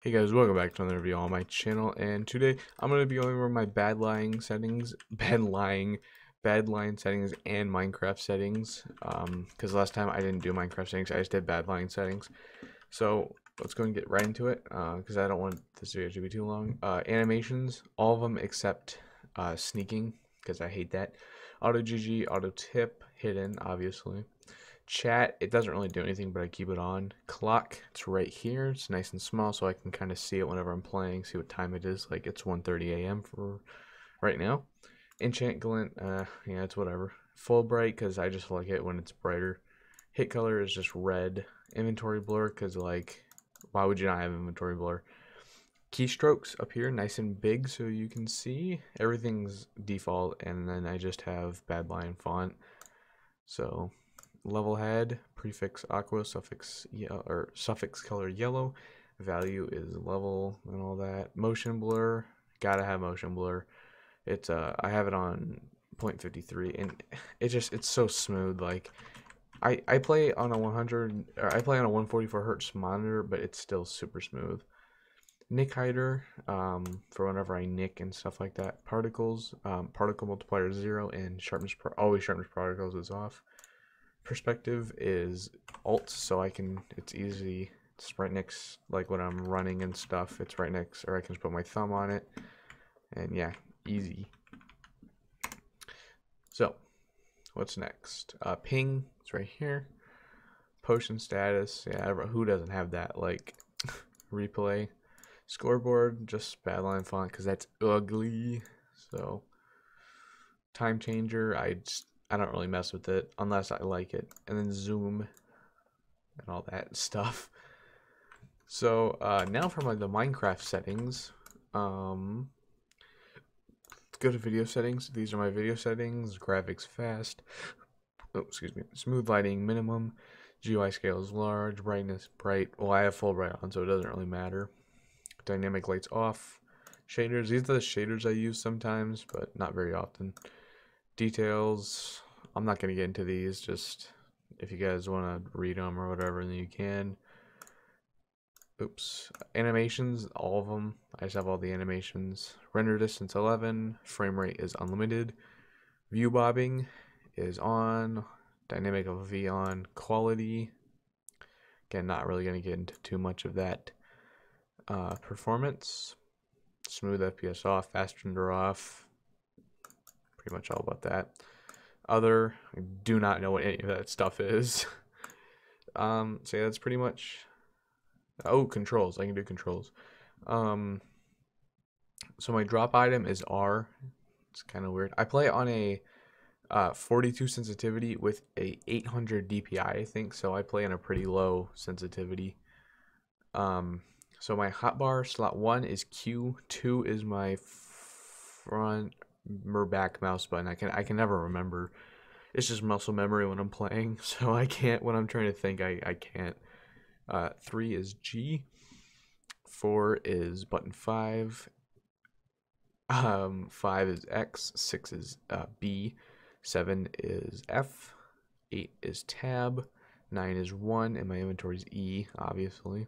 Hey guys, welcome back to another video on my channel, and today I'm going to be going over my bad lying settings, bad lying, bad line settings, and Minecraft settings, um, because last time I didn't do Minecraft settings, I just did bad lying settings, so let's go and get right into it, uh, because I don't want this video to be too long. Uh, animations, all of them except uh, sneaking, because I hate that, auto GG, auto tip, hidden, obviously, chat it doesn't really do anything but i keep it on. Clock it's right here. It's nice and small so i can kind of see it whenever i'm playing see what time it is. Like it's 1:30 a.m for right now. Enchant glint uh yeah it's whatever. Full bright because i just like it when it's brighter. Hit color is just red. Inventory blur because like why would you not have inventory blur? Keystrokes up here nice and big so you can see. Everything's default and then i just have Badlion font. So level head, prefix aqua, suffix or suffix color yellow, value is level and all that. Motion blur, gotta have motion blur. It's uh, I have it on 0.53, and it just it's so smooth. Like, I I play on a 100, or I play on a 144 hertz monitor, but it's still super smooth. Nick hider, um, for whenever I nick and stuff like that. Particles, um, particle multiplier zero, and sharpness, always sharpness particles is off perspective is alt so I can it's easy. It's right next like when I'm running and stuff it's right next or I can just put my thumb on it. And yeah easy. So what's next? Uh, ping it's right here. Potion status yeah who doesn't have that like replay? Scoreboard just Badlion font because that's ugly. So time changer I just I don't really mess with it unless I like it. And then zoom and all that stuff. So uh, now for my, the Minecraft settings. Um, go to video settings. These are my video settings. Graphics fast. Oh, excuse me. Smooth lighting minimum. GUI scale is large. Brightness bright. Well, I have full bright on, so it doesn't really matter. Dynamic lights off. Shaders. These are the shaders I use sometimes, but not very often details. I'm not going to get into these, just if you guys want to read them or whatever, then you can. Oops. Animations, all of them. I just have all the animations. Render distance 11. Frame rate is unlimited. View bobbing is on. Dynamic FOV on. Quality. Again, not really going to get into too much of that. Uh, performance. Smooth FPS off. Fast render off pretty much all about that. Other, I do not know what any of that stuff is. um, so yeah, that's pretty much. Oh, controls. I can do controls. Um, so my drop item is R. It's kind of weird. I play on a uh, 42 sensitivity with a 800 DPI, I think. So I play on a pretty low sensitivity. Um, so my hotbar slot one is Q, two is my front back mouse button. I can I can never remember. It's just muscle memory when I'm playing, so I can't when I'm trying to think. I I can't. Uh, three is G. Four is button five. Um, five is X. Six is uh, B. Seven is F. Eight is tab. Nine is one, and my inventory is E, obviously.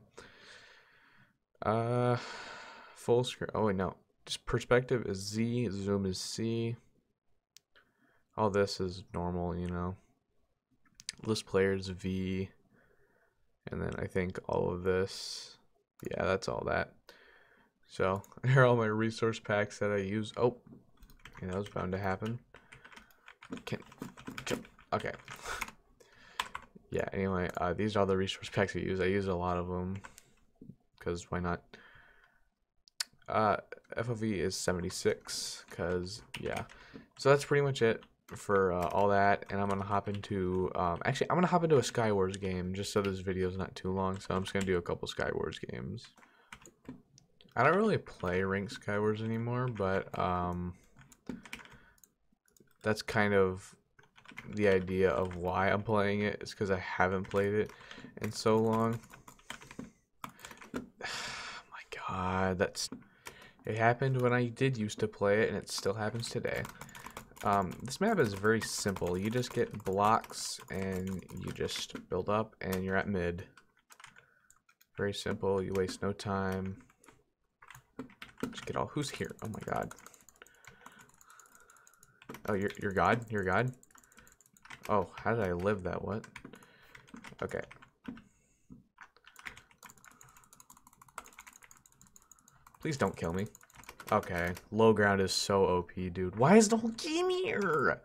Uh, full screen. Oh wait, no perspective is Z, zoom is C. All this is normal, you know. List players V. And then I think all of this. Yeah, that's all that. So here are all my resource packs that I use. Oh, yeah, that was bound to happen. Can, okay. yeah, anyway, uh, these are the resource packs I use. I use a lot of them because why not? Uh, FOV is 76 because yeah. So that's pretty much it for uh, all that and I'm gonna hop into um, actually I'm gonna hop into a Skywars game just so this video is not too long so I'm just gonna do a couple Skywars games I don't really play ranked Skywars anymore but um, that's kind of the idea of why I'm playing it is because I haven't played it in so long my god that's it happened when I did used to play it, and it still happens today. Um, this map is very simple. You just get blocks, and you just build up, and you're at mid. Very simple. You waste no time. Just get all. Who's here? Oh my god. Oh, you're you're God. You're God. Oh, how did I live that? What? Okay. Please don't kill me. Okay. Low ground is so OP, dude. Why is the whole game here?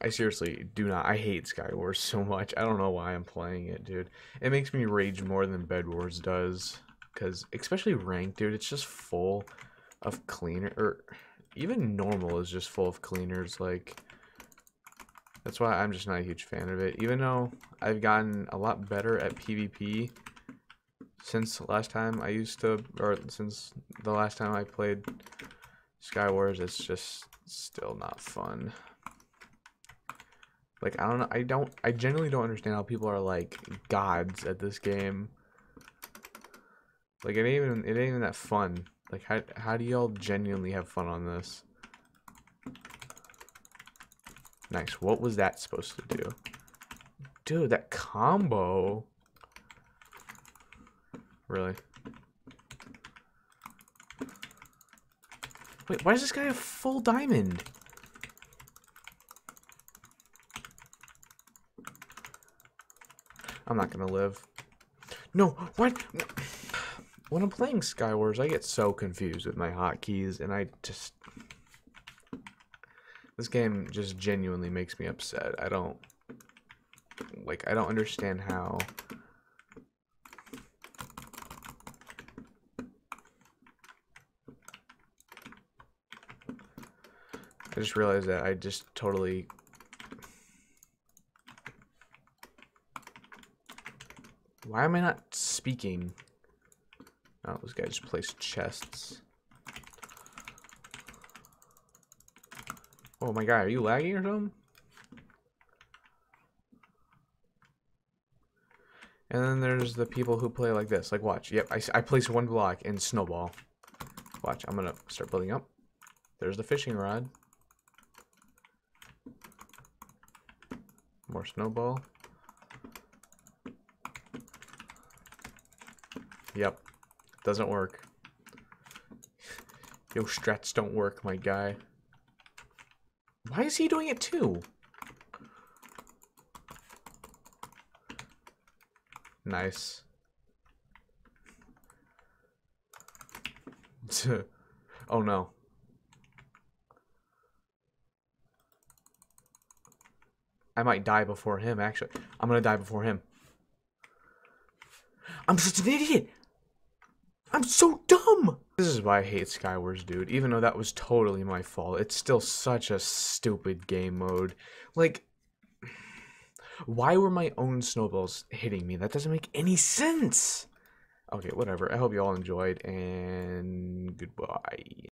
I seriously do not. I hate Skywars so much. I don't know why I'm playing it, dude. It makes me rage more than Bed Wars does. Because, especially ranked, dude, it's just full of cleaner. Or even normal is just full of cleaners. Like, that's why I'm just not a huge fan of it. Even though I've gotten a lot better at PvP since last time I used to, or since the last time I played Skywars, it's just still not fun. Like I don't know, I don't, I genuinely don't understand how people are like gods at this game. Like it ain't even, it ain't even that fun. Like how, how do y'all genuinely have fun on this? Nice. What was that supposed to do? Dude, that combo. Really? Wait, why does this guy have full diamond? I'm not gonna live. No, what? When I'm playing Skywars, I get so confused with my hotkeys, and I just... This game just genuinely makes me upset. I don't... Like, I don't understand how... I just realized that I just totally Why am I not speaking? Oh, this guy just placed chests. Oh my god, are you lagging or something? And then there's the people who play like this. Like, watch. Yep, I, I place one block in snowball. Watch, I'm gonna start building up. There's the fishing rod. More snowball. Yep. Doesn't work. Yo, strats don't work, my guy. Why is he doing it too? Nice. oh no. I might die before him, actually. I'm gonna die before him. I'm such an idiot! I'm so dumb! This is why I hate Skywars, dude. Even though that was totally my fault, it's still such a stupid game mode. Like, why were my own snowballs hitting me? That doesn't make any sense! Okay, whatever. I hope you all enjoyed, and goodbye.